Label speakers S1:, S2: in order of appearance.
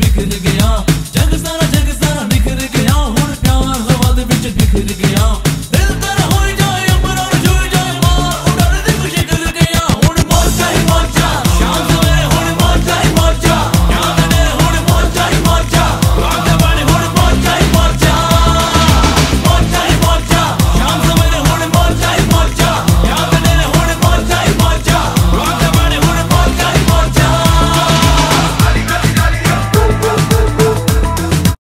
S1: जग सारा जग सारा